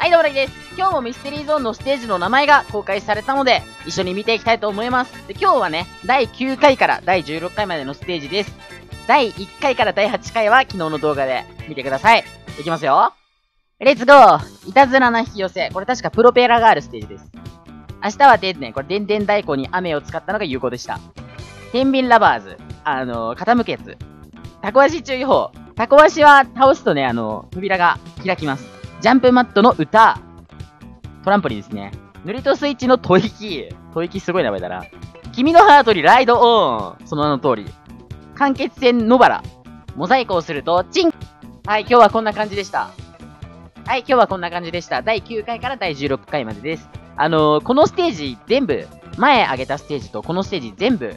はい、どうも、ラギです。今日もミステリーゾーンのステージの名前が公開されたので、一緒に見ていきたいと思います。で、今日はね、第9回から第16回までのステージです。第1回から第8回は昨日の動画で見てください。いきますよ。レッツゴーいたずらな引き寄せ。これ確かプロペラがあるステージです。明日はでね、これ、電電太鼓に雨を使ったのが有効でした。天秤ラバーズ。あのー、傾くやつ。タコ足注意報。タコ足は倒すとね、あのー、扉が開きます。ジャンプマットの歌。トランポリンですね。塗りとスイッチの吐息。吐息すごい名前だな。君のハートにライドオン。その名の通り。間欠線野原。モザイクをすると、チンはい、今日はこんな感じでした。はい、今日はこんな感じでした。第9回から第16回までです。あのー、このステージ全部、前上げたステージとこのステージ全部、フ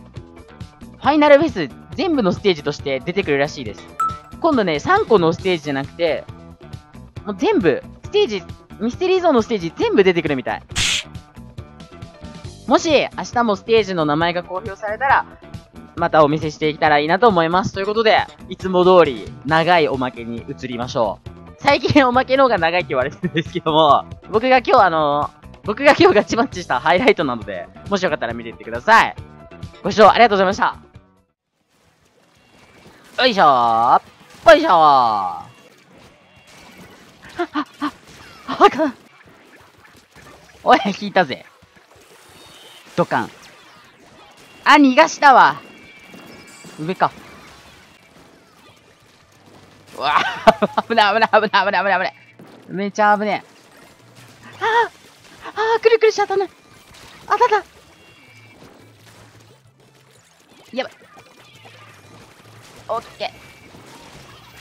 ァイナルフェス全部のステージとして出てくるらしいです。今度ね、3個のステージじゃなくて、もう全部、ステージ、ミステリーゾーンのステージ全部出てくるみたい。もし、明日もステージの名前が公表されたら、またお見せしていけたらいいなと思います。ということで、いつも通り、長いおまけに移りましょう。最近おまけの方が長いって言われてるんですけども、僕が今日あの、僕が今日ガチマッチしたハイライトなので、もしよかったら見ていってください。ご視聴ありがとうございました。よいしょー。よいしょー。あ かおい、引いたぜ。ドカン。あ、逃がしたわ。上か。うわ 危ない危ない危ない危ない危ない危ない。めちゃ危ねえ。あああくるくるしちゃったな。あたた。やばい。オッケ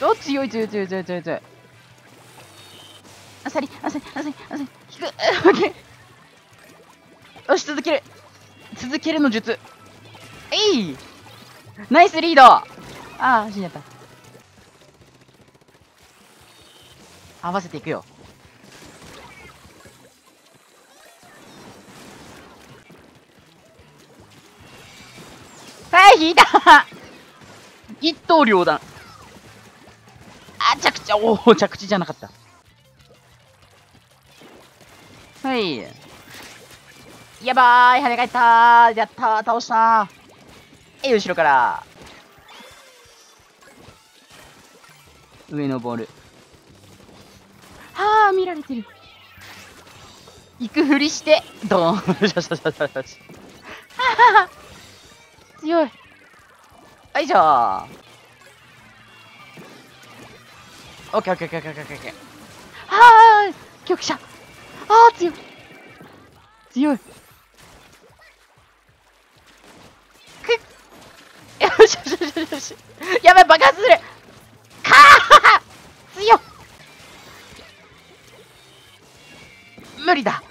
ー。お、強い強い強い強い強い強い。あさり、あさり、あさり、あさり、引く。オッケー。よし、続ける。続けるの術。えいナイスリードああ、死んじゃった。合わせていくよ。はい、引いた一刀両断。あ、着地、おお、着地じゃなかった。はい。やばーい、跳ね返ったー。やったー、倒したー。え、後ろから。上のボール。はあ、見られてる。行くふりして、ドーン。よしよしよしよし強い。よいしょー。オッケーオッケーオッケーオッケーオッケー強い。強い。くっ。よしよしよしよし。やばい爆発する。かあ強っ。無理だ。